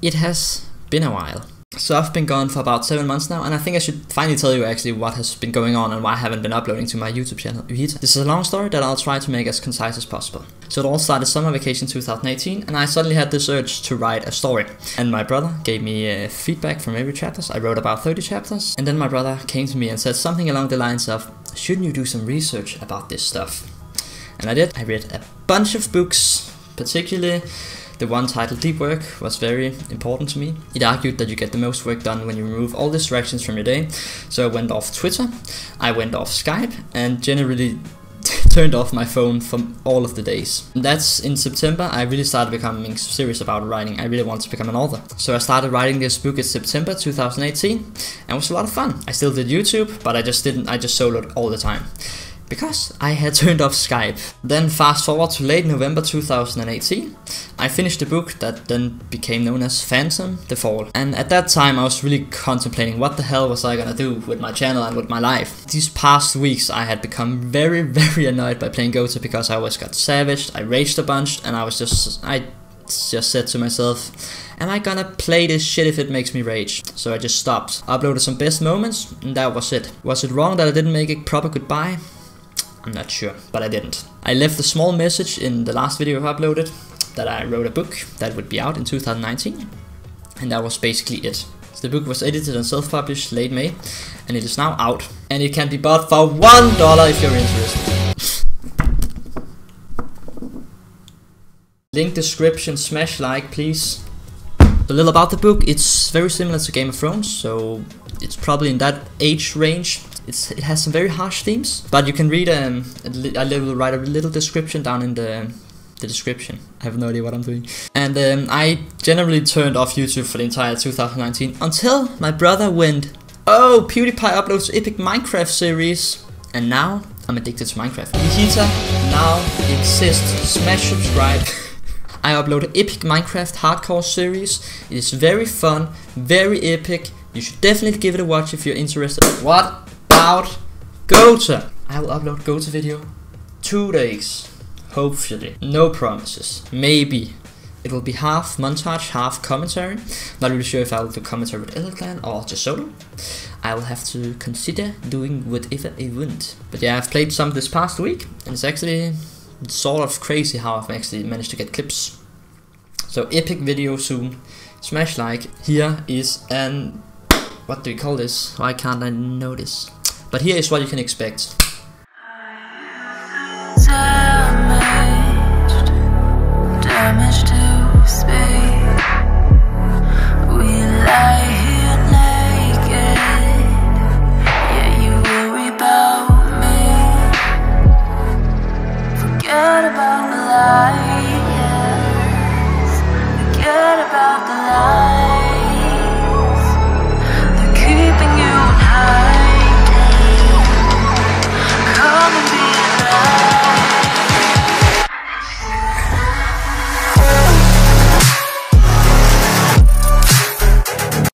It has been a while. So I've been gone for about 7 months now and I think I should finally tell you actually what has been going on and why I haven't been uploading to my YouTube channel Yhiita. This is a long story that I'll try to make as concise as possible. So it all started summer vacation 2018 and I suddenly had this urge to write a story. And my brother gave me uh, feedback from every chapters. I wrote about 30 chapters and then my brother came to me and said something along the lines of shouldn't you do some research about this stuff? And I did. I read a bunch of books, particularly the one titled Deep Work was very important to me. It argued that you get the most work done when you remove all distractions from your day. So I went off Twitter, I went off Skype, and generally turned off my phone from all of the days. And that's in September I really started becoming serious about writing. I really wanted to become an author. So I started writing this book in September 2018 and it was a lot of fun. I still did YouTube, but I just didn't I just soloed all the time because I had turned off Skype. Then fast forward to late November 2018, I finished a book that then became known as Phantom The Fall. And at that time I was really contemplating what the hell was I gonna do with my channel and with my life. These past weeks I had become very very annoyed by playing Gota because I always got savaged, I raged a bunch and I was just, I just said to myself, am I gonna play this shit if it makes me rage? So I just stopped, uploaded some best moments, and that was it. Was it wrong that I didn't make a proper goodbye? I'm not sure, but I didn't. I left a small message in the last video I've uploaded that I wrote a book that would be out in 2019, and that was basically it. The book was edited and self-published late May, and it is now out. And it can be bought for one dollar if you're interested. Link description, smash like please. A little about the book, it's very similar to Game of Thrones, so it's probably in that age range. It's, it has some very harsh themes, but you can read um, a, I will write a little description down in the the description. I have no idea what I'm doing. And um, I generally turned off YouTube for the entire 2019 until my brother went, oh, PewDiePie uploads epic Minecraft series. And now I'm addicted to Minecraft. Jihita now exists. Smash subscribe. I upload an epic Minecraft hardcore series. It is very fun, very epic. You should definitely give it a watch if you're interested. What about Gota? I will upload Gota video two days. Hopefully. No promises. Maybe. It will be half montage, half commentary. Not really sure if I will do commentary with Elclan or just solo. I will have to consider doing whatever I want. But yeah, I've played some this past week, and it's actually sort of crazy how I've actually managed to get clips. So epic video soon. Smash like. Here is an what do we call this? Why can't I know this? But here is what you can expect.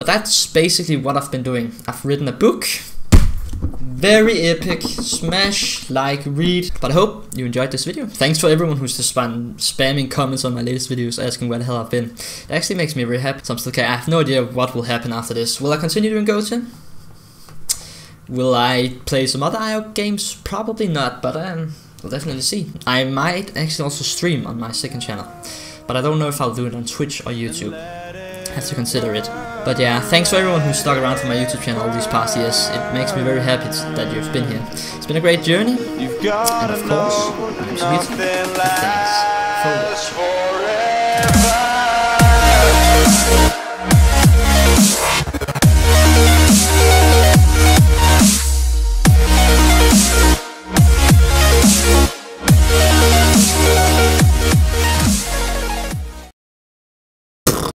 That's basically what I've been doing. I've written a book. Very epic. Smash, like, read. But I hope you enjoyed this video. Thanks for everyone who's just been spamming comments on my latest videos asking where the hell I've been. It actually makes me very happy. So I'm still okay. I have no idea what will happen after this. Will I continue doing Gota? Will I play some other IO games? Probably not, but um, we'll definitely see. I might actually also stream on my second channel. But I don't know if I'll do it on Twitch or YouTube. Have to consider it. But yeah, thanks for everyone who stuck around for my YouTube channel all these past years. It makes me very happy that you've been here. It's been a great journey. You've got And of course, I'm Sweet. Thanks for watching.